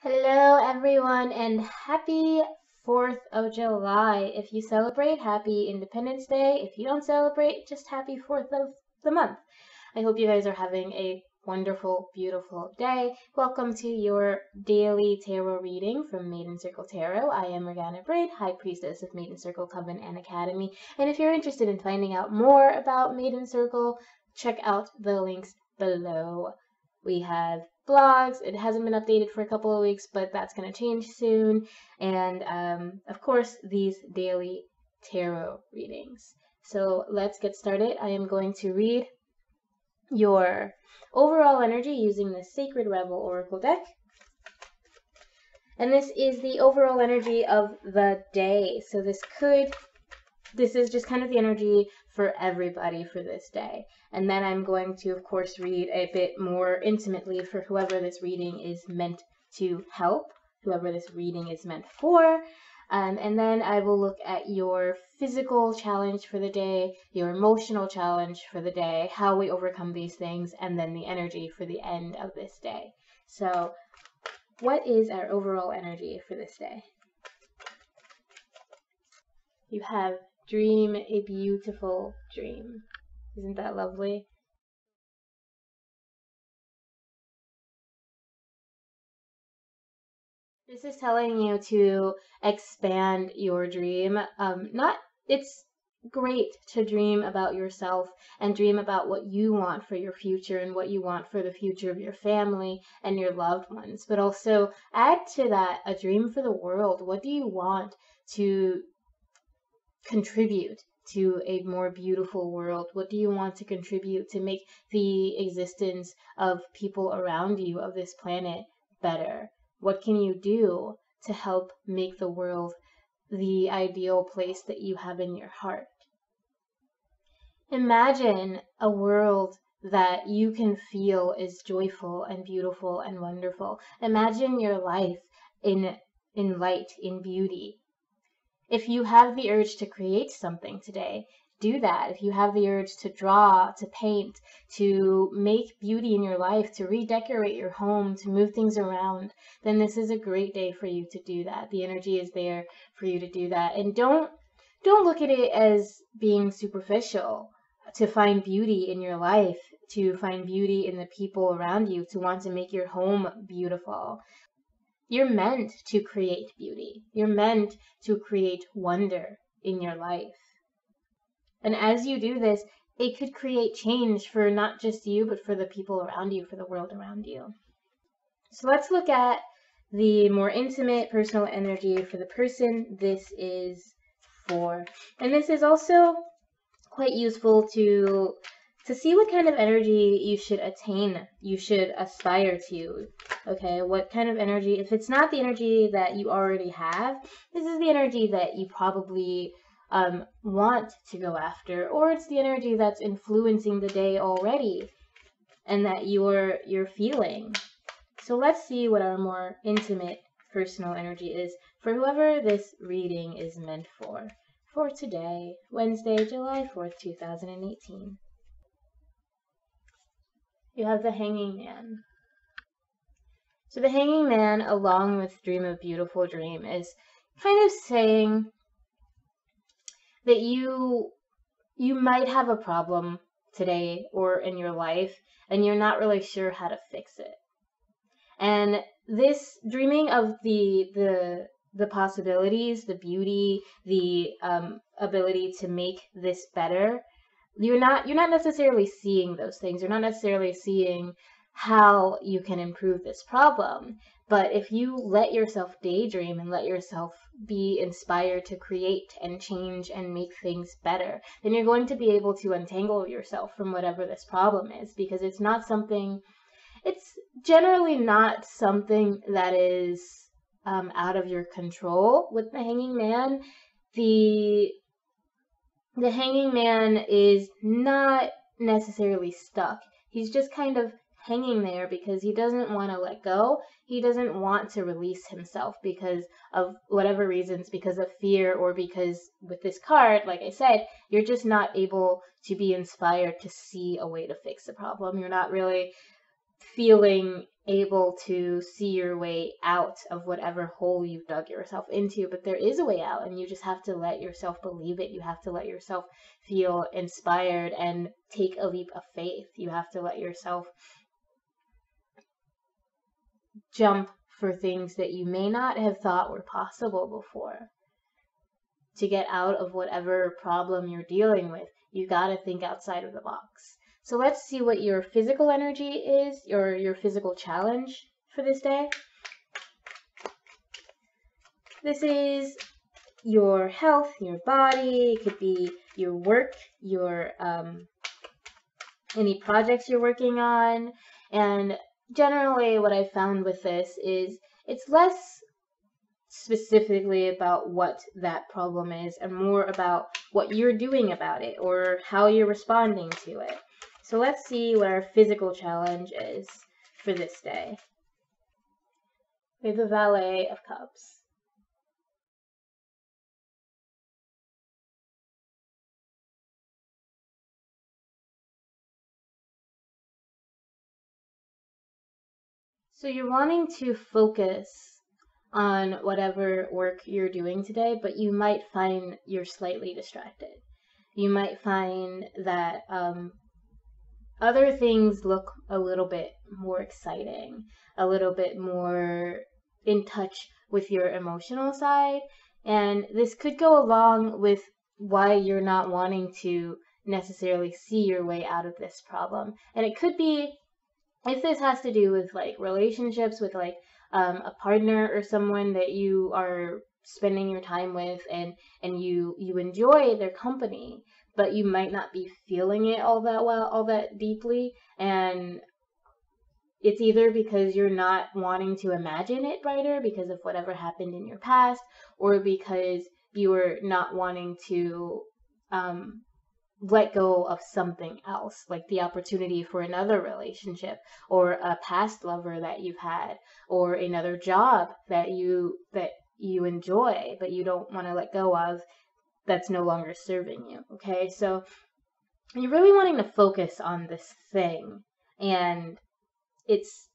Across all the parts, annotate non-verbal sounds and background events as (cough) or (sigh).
Hello, everyone, and happy 4th of July. If you celebrate, happy Independence Day. If you don't celebrate, just happy 4th of the month. I hope you guys are having a wonderful, beautiful day. Welcome to your daily tarot reading from Maiden Circle Tarot. I am Morgana Braid, High Priestess of Maiden Circle Coven and Academy. And if you're interested in finding out more about Maiden Circle, check out the links below. We have blogs. It hasn't been updated for a couple of weeks, but that's going to change soon. And um, of course, these daily tarot readings. So let's get started. I am going to read your overall energy using the Sacred Rebel Oracle deck. And this is the overall energy of the day. So this could, this is just kind of the energy for everybody for this day. And then I'm going to, of course, read a bit more intimately for whoever this reading is meant to help, whoever this reading is meant for. Um, and then I will look at your physical challenge for the day, your emotional challenge for the day, how we overcome these things, and then the energy for the end of this day. So, what is our overall energy for this day? You have Dream a beautiful dream. Isn't that lovely? This is telling you to expand your dream. Um, not, it's great to dream about yourself and dream about what you want for your future and what you want for the future of your family and your loved ones. But also add to that a dream for the world. What do you want to contribute to a more beautiful world? What do you want to contribute to make the existence of people around you, of this planet, better? What can you do to help make the world the ideal place that you have in your heart? Imagine a world that you can feel is joyful and beautiful and wonderful. Imagine your life in in light, in beauty, if you have the urge to create something today, do that. If you have the urge to draw, to paint, to make beauty in your life, to redecorate your home, to move things around, then this is a great day for you to do that. The energy is there for you to do that. And don't don't look at it as being superficial to find beauty in your life, to find beauty in the people around you, to want to make your home beautiful. You're meant to create beauty. You're meant to create wonder in your life. And as you do this, it could create change for not just you, but for the people around you, for the world around you. So let's look at the more intimate personal energy for the person this is for. And this is also quite useful to to see what kind of energy you should attain, you should aspire to. Okay, what kind of energy, if it's not the energy that you already have, this is the energy that you probably um, want to go after, or it's the energy that's influencing the day already and that you're you're feeling. So let's see what our more intimate personal energy is for whoever this reading is meant for. For today, Wednesday, July 4th, 2018 you have the Hanging Man. So the Hanging Man, along with Dream of Beautiful Dream, is kind of saying that you you might have a problem today or in your life and you're not really sure how to fix it. And this dreaming of the the the possibilities, the beauty, the um, ability to make this better you're not you're not necessarily seeing those things. You're not necessarily seeing how you can improve this problem. But if you let yourself daydream and let yourself be inspired to create and change and make things better then you're going to be able to untangle yourself from whatever this problem is because it's not something it's generally not something that is um, out of your control with the hanging man. The the hanging man is not necessarily stuck. He's just kind of hanging there because he doesn't want to let go. He doesn't want to release himself because of whatever reasons, because of fear or because with this card, like I said, you're just not able to be inspired to see a way to fix the problem. You're not really feeling able to see your way out of whatever hole you've dug yourself into, but there is a way out, and you just have to let yourself believe it. You have to let yourself feel inspired and take a leap of faith. You have to let yourself jump for things that you may not have thought were possible before. To get out of whatever problem you're dealing with, you got to think outside of the box. So let's see what your physical energy is, or your physical challenge for this day. This is your health, your body, it could be your work, your um, any projects you're working on, and generally what I found with this is it's less specifically about what that problem is and more about what you're doing about it or how you're responding to it. So let's see what our physical challenge is for this day. We have the Valet of Cups. So you're wanting to focus on whatever work you're doing today, but you might find you're slightly distracted. You might find that um, other things look a little bit more exciting, a little bit more in touch with your emotional side. And this could go along with why you're not wanting to necessarily see your way out of this problem. And it could be if this has to do with like relationships with like um, a partner or someone that you are spending your time with and and you you enjoy their company but you might not be feeling it all that well, all that deeply. And it's either because you're not wanting to imagine it brighter because of whatever happened in your past, or because you are not wanting to um, let go of something else, like the opportunity for another relationship, or a past lover that you've had, or another job that you that you enjoy but you don't want to let go of that's no longer serving you. Okay, so you're really wanting to focus on this thing, and it's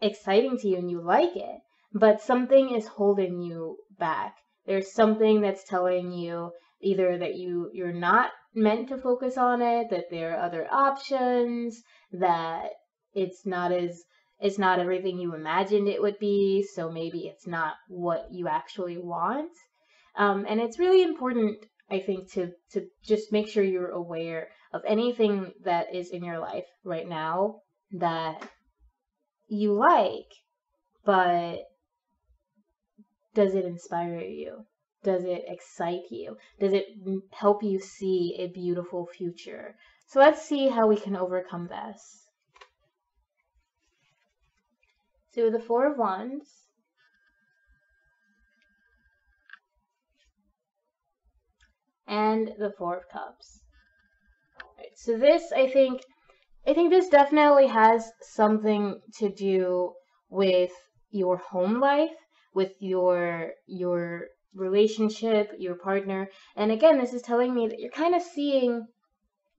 exciting to you and you like it, but something is holding you back. There's something that's telling you either that you you're not meant to focus on it, that there are other options, that it's not as it's not everything you imagined it would be, so maybe it's not what you actually want. Um, and it's really important, I think, to, to just make sure you're aware of anything that is in your life right now that you like, but does it inspire you? Does it excite you? Does it help you see a beautiful future? So let's see how we can overcome this. So the Four of Wands, and the Four of Cups. Right, so this, I think, I think this definitely has something to do with your home life, with your your relationship, your partner. And again, this is telling me that you're kind of seeing,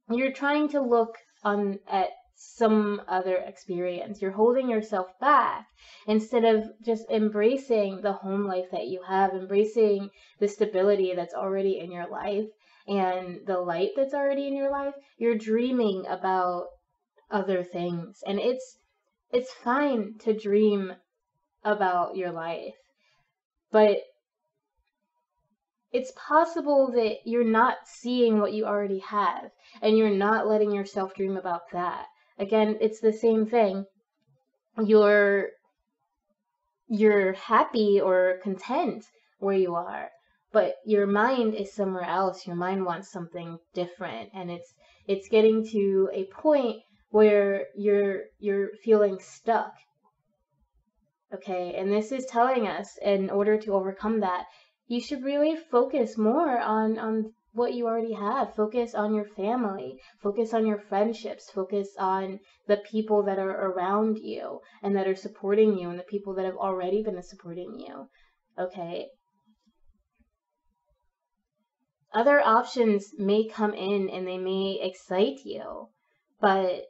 you're trying to look on at some other experience. You're holding yourself back instead of just embracing the home life that you have, embracing the stability that's already in your life and the light that's already in your life. You're dreaming about other things and it's it's fine to dream about your life. But it's possible that you're not seeing what you already have and you're not letting yourself dream about that again, it's the same thing. You're you're happy or content where you are, but your mind is somewhere else. Your mind wants something different, and it's it's getting to a point where you're you're feeling stuck. Okay, and this is telling us in order to overcome that, you should really focus more on on what you already have. Focus on your family. Focus on your friendships. Focus on the people that are around you and that are supporting you and the people that have already been supporting you. Okay. Other options may come in and they may excite you, but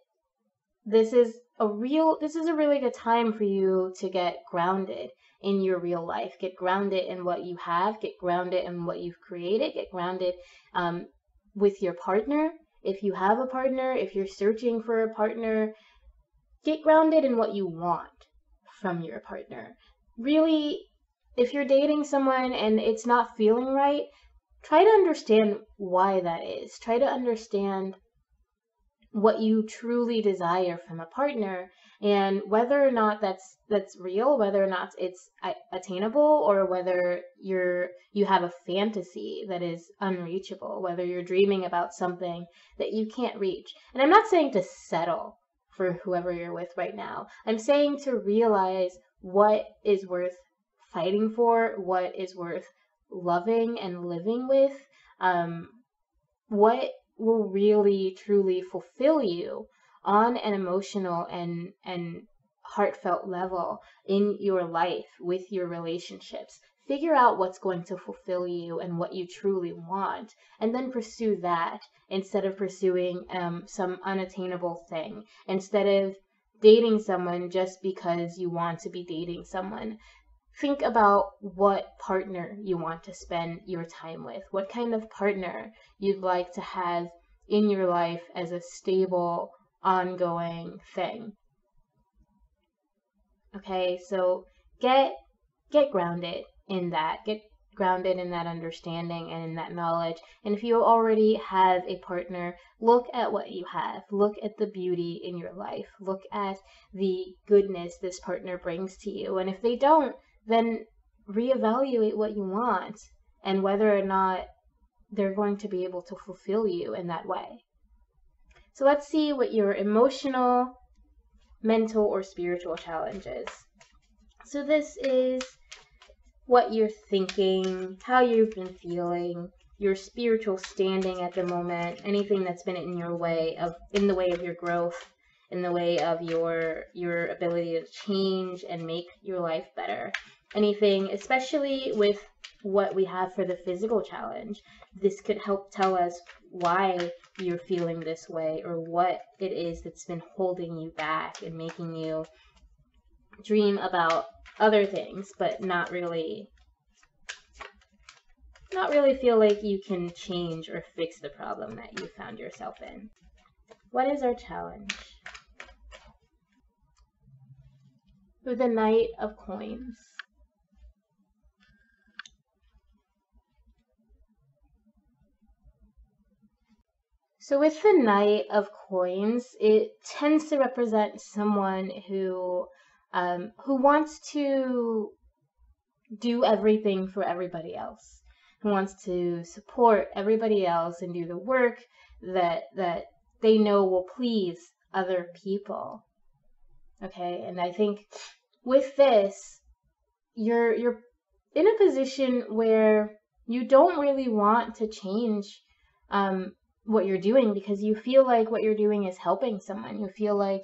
this is a real this is a really good time for you to get grounded in your real life. Get grounded in what you have. Get grounded in what you've created. Get grounded um, with your partner. If you have a partner if you're searching for a partner get grounded in what you want from your partner. Really if you're dating someone and it's not feeling right try to understand why that is. Try to understand what you truly desire from a partner and whether or not that's that's real whether or not it's attainable or whether you're you have a fantasy that is unreachable whether you're dreaming about something that you can't reach. And i'm not saying to settle for whoever you're with right now. I'm saying to realize what is worth fighting for what is worth loving and living with um, what will really truly fulfill you on an emotional and and heartfelt level in your life with your relationships. Figure out what's going to fulfill you and what you truly want and then pursue that instead of pursuing um, some unattainable thing. Instead of dating someone just because you want to be dating someone think about what partner you want to spend your time with, what kind of partner you'd like to have in your life as a stable, ongoing thing. Okay, so get get grounded in that. Get grounded in that understanding and in that knowledge. And if you already have a partner, look at what you have. Look at the beauty in your life. Look at the goodness this partner brings to you. And if they don't, then reevaluate what you want and whether or not they're going to be able to fulfill you in that way. So let's see what your emotional, mental, or spiritual challenge is. So this is what you're thinking, how you've been feeling, your spiritual standing at the moment, anything that's been in your way of in the way of your growth, in the way of your your ability to change and make your life better. Anything, especially with what we have for the physical challenge. This could help tell us why you're feeling this way or what it is that's been holding you back and making you dream about other things but not really not really feel like you can change or fix the problem that you found yourself in. What is our challenge? With the Knight of Coins. So with the Knight of Coins, it tends to represent someone who um, who wants to do everything for everybody else, who wants to support everybody else and do the work that that they know will please other people. Okay, and I think with this, you're you're in a position where you don't really want to change um, what you're doing because you feel like what you're doing is helping someone. You feel like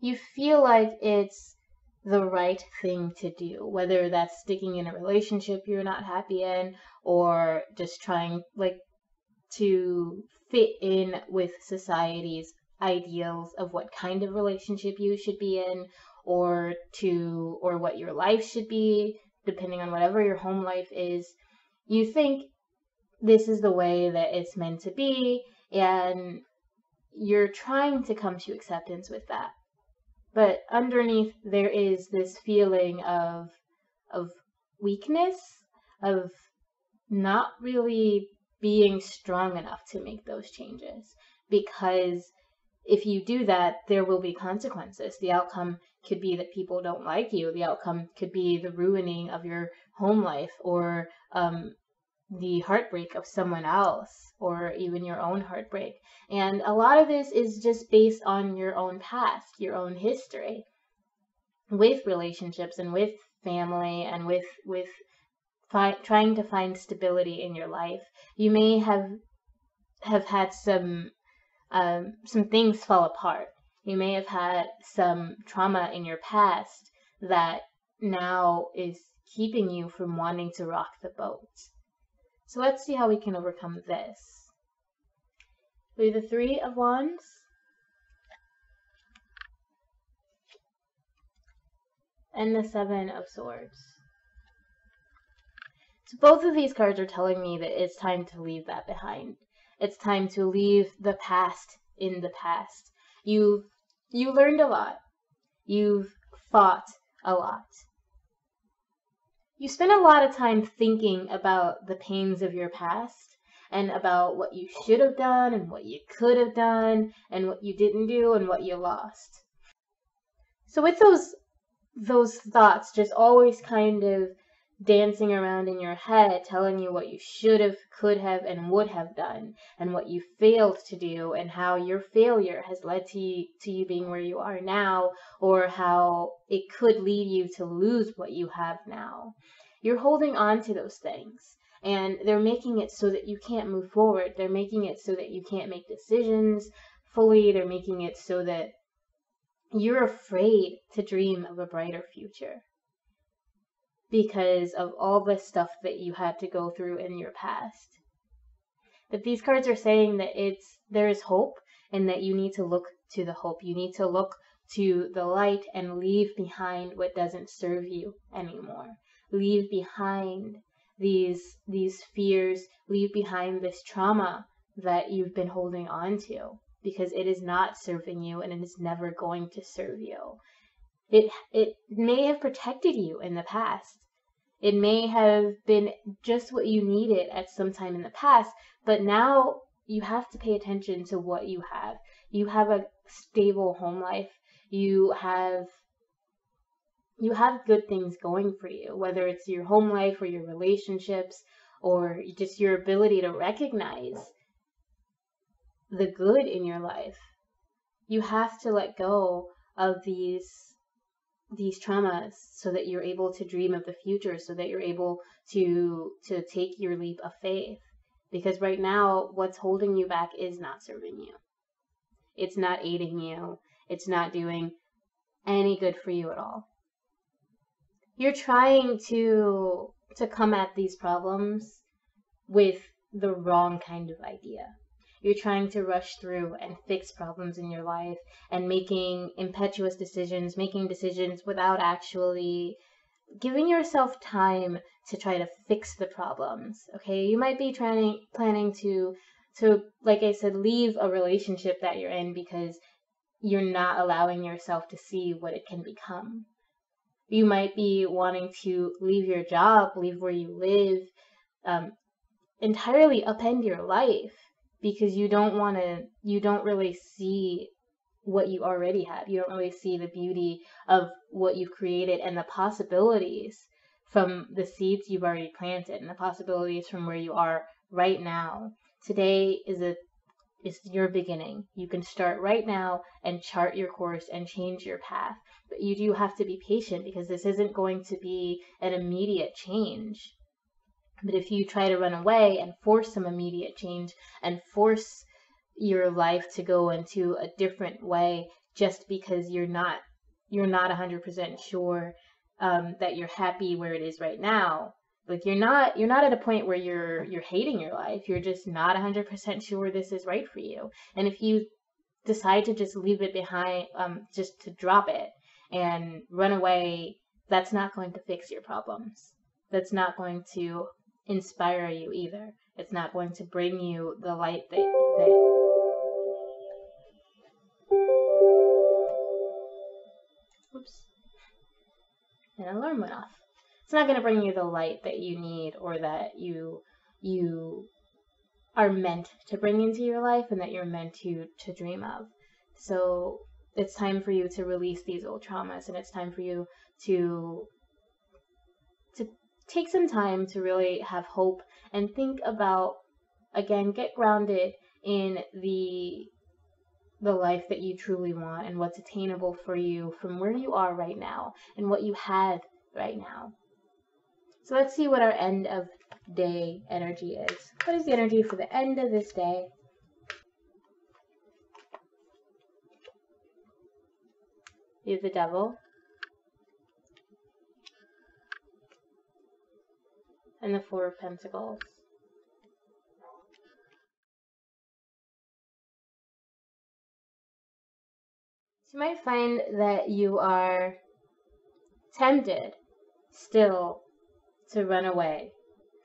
you feel like it's the right thing to do, whether that's sticking in a relationship you're not happy in or just trying like to fit in with society's ideals of what kind of relationship you should be in or to or what your life should be depending on whatever your home life is you think this is the way that it's meant to be and you're trying to come to acceptance with that. But underneath there is this feeling of of weakness of not really being strong enough to make those changes because if you do that, there will be consequences. The outcome could be that people don't like you. The outcome could be the ruining of your home life or um, the heartbreak of someone else or even your own heartbreak. And a lot of this is just based on your own past, your own history with relationships and with family and with with fi- trying to find stability in your life. You may have have had some um, some things fall apart. You may have had some trauma in your past that now is keeping you from wanting to rock the boat. So let's see how we can overcome this. We have the Three of Wands. And the Seven of Swords. So both of these cards are telling me that it's time to leave that behind. It's time to leave the past in the past. You've you learned a lot. You've fought a lot. You spent a lot of time thinking about the pains of your past and about what you should have done and what you could have done and what you didn't do and what you lost. So with those those thoughts just always kind of dancing around in your head telling you what you should have, could have, and would have done, and what you failed to do, and how your failure has led to you, to you being where you are now, or how it could lead you to lose what you have now. You're holding on to those things. And they're making it so that you can't move forward. They're making it so that you can't make decisions fully. They're making it so that you're afraid to dream of a brighter future because of all the stuff that you had to go through in your past. But these cards are saying that it's there is hope and that you need to look to the hope. You need to look to the light and leave behind what doesn't serve you anymore. Leave behind these these fears, leave behind this trauma that you've been holding on to because it is not serving you and it is never going to serve you. It it may have protected you in the past. It may have been just what you needed at some time in the past, but now you have to pay attention to what you have. You have a stable home life. You have you have good things going for you, whether it's your home life or your relationships or just your ability to recognize the good in your life. You have to let go of these these traumas so that you're able to dream of the future so that you're able to to take your leap of faith. Because right now what's holding you back is not serving you. It's not aiding you. It's not doing any good for you at all. You're trying to to come at these problems with the wrong kind of idea you're trying to rush through and fix problems in your life and making impetuous decisions, making decisions without actually giving yourself time to try to fix the problems. Okay, you might be trying planning to to like I said leave a relationship that you're in because you're not allowing yourself to see what it can become. You might be wanting to leave your job, leave where you live, um, entirely upend your life because you don't want to you don't really see what you already have. You don't really see the beauty of what you've created and the possibilities from the seeds you've already planted and the possibilities from where you are right now. Today is a is your beginning. You can start right now and chart your course and change your path. But you do have to be patient because this isn't going to be an immediate change but if you try to run away and force some immediate change and force your life to go into a different way just because you're not you're not 100% sure um, that you're happy where it is right now like you're not you're not at a point where you're you're hating your life. You're just not 100% sure this is right for you. And if you decide to just leave it behind um, just to drop it and run away that's not going to fix your problems. That's not going to inspire you either. It's not going to bring you the light that, that Oops. An alarm went off. It's not going to bring you the light that you need or that you you are meant to bring into your life and that you're meant to to dream of. So it's time for you to release these old traumas and it's time for you to take some time to really have hope and think about again get grounded in the the life that you truly want and what's attainable for you from where you are right now and what you have right now. So let's see what our end of day energy is. What is the energy for the end of this day? Have the devil, and the Four of Pentacles. So you might find that you are tempted still to run away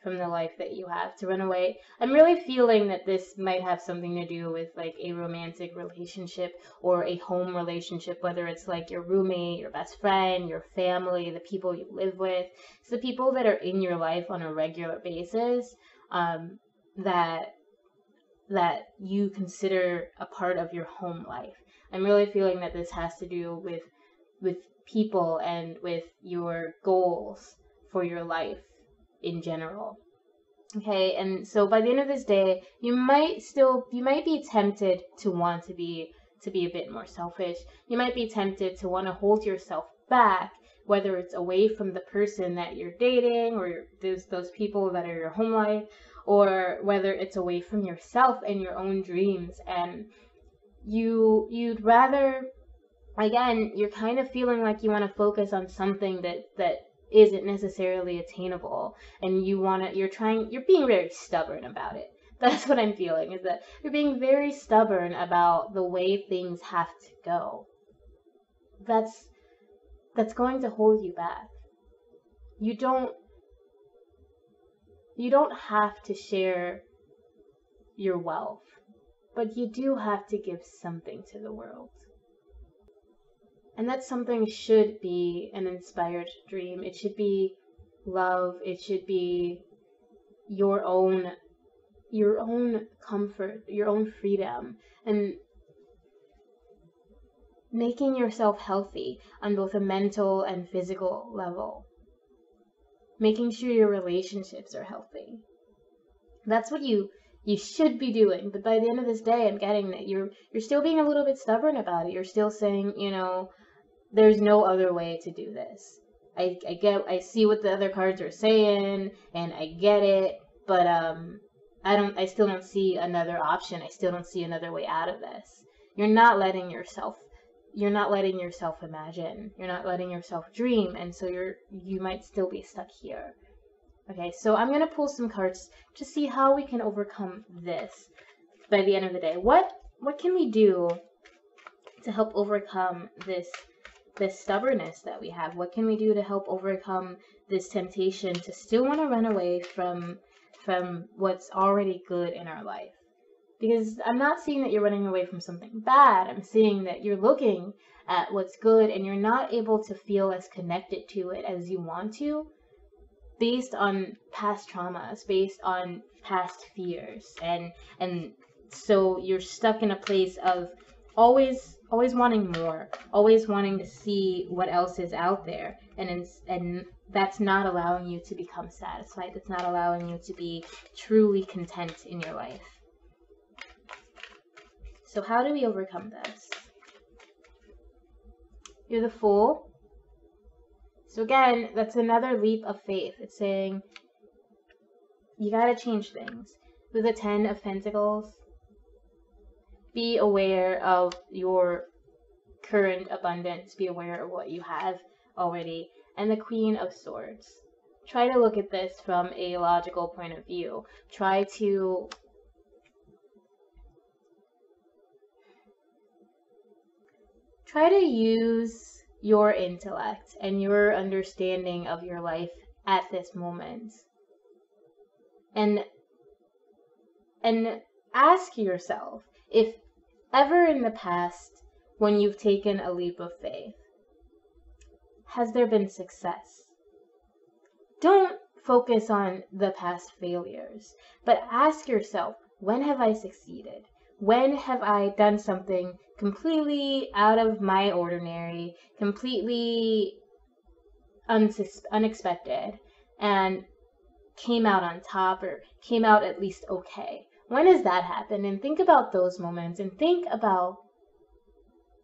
from the life that you have to run away. I'm really feeling that this might have something to do with like a romantic relationship or a home relationship, whether it's like your roommate, your best friend, your family, the people you live with. It's the people that are in your life on a regular basis um, that that you consider a part of your home life. I'm really feeling that this has to do with with people and with your goals for your life in general. Okay, and so by the end of this day, you might still you might be tempted to want to be to be a bit more selfish. You might be tempted to want to hold yourself back, whether it's away from the person that you're dating or those those people that are your home life, or whether it's away from yourself and your own dreams and you you'd rather again you're kind of feeling like you want to focus on something that that isn't necessarily attainable and you want to you're trying you're being very stubborn about it. (laughs) That's what i'm feeling is that you're being very stubborn about the way things have to go. That's that's going to hold you back. You don't you don't have to share your wealth but you do have to give something to the world and that something should be an inspired dream. It should be love. It should be your own your own comfort, your own freedom and making yourself healthy on both a mental and physical level. Making sure your relationships are healthy. That's what you you should be doing. But by the end of this day, I'm getting that you're you're still being a little bit stubborn about it. You're still saying, you know, there's no other way to do this. I, I get I see what the other cards are saying and I get it, but um I don't I still don't see another option. I still don't see another way out of this. You're not letting yourself you're not letting yourself imagine. You're not letting yourself dream and so you're you might still be stuck here. Okay, so I'm going to pull some cards to see how we can overcome this by the end of the day. What what can we do to help overcome this this stubbornness that we have? What can we do to help overcome this temptation to still want to run away from from what's already good in our life? Because I'm not seeing that you're running away from something bad. I'm seeing that you're looking at what's good and you're not able to feel as connected to it as you want to based on past traumas, based on past fears. And and so you're stuck in a place of always always wanting more, always wanting to see what else is out there, and and that's not allowing you to become satisfied. It's not allowing you to be truly content in your life. So how do we overcome this? You're the fool. So again, that's another leap of faith. It's saying you got to change things. With the 10 of pentacles, be aware of your current abundance, be aware of what you have already, and the Queen of Swords. Try to look at this from a logical point of view. Try to try to use your intellect and your understanding of your life at this moment. And and ask yourself if ever in the past when you've taken a leap of faith? Has there been success? Don't focus on the past failures, but ask yourself, when have I succeeded? When have I done something completely out of my ordinary, completely unsus- unexpected, and came out on top or came out at least okay? When has that happened? And think about those moments and think about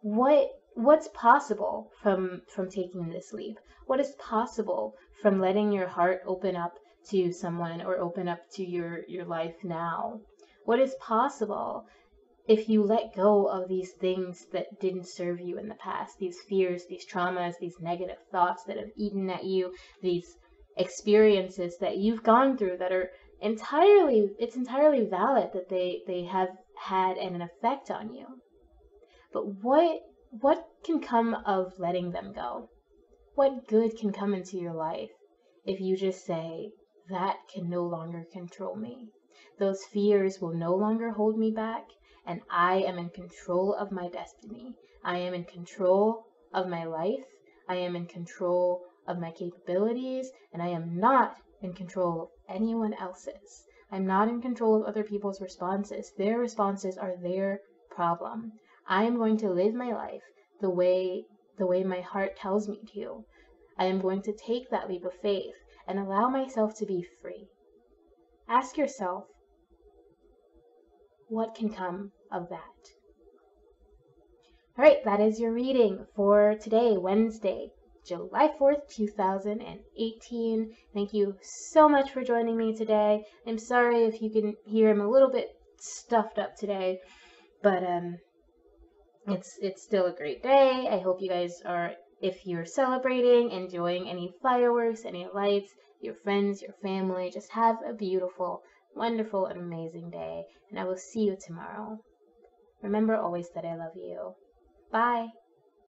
what what's possible from from taking this leap. What is possible from letting your heart open up to someone or open up to your your life now? What is possible if you let go of these things that didn't serve you in the past, these fears, these traumas, these negative thoughts that have eaten at you, these experiences that you've gone through that are entirely it's entirely valid that they they have had an effect on you but what what can come of letting them go What good can come into your life if you just say, that can no longer control me? Those fears will no longer hold me back, and I am in control of my destiny. I am in control of my life. I am in control of my capabilities, and I am not in control anyone else's. I'm not in control of other people's responses. Their responses are their problem. I am going to live my life the way the way my heart tells me to. I am going to take that leap of faith and allow myself to be free. Ask yourself, what can come of that? All right, that is your reading for today, Wednesday, July 4th, 2018. Thank you so much for joining me today. I'm sorry if you can hear I'm a little bit stuffed up today, but um, it's it's still a great day. I hope you guys are, if you're celebrating, enjoying any fireworks, any lights, your friends, your family, just have a beautiful, wonderful, and amazing day. And I will see you tomorrow. Remember always that I love you. Bye.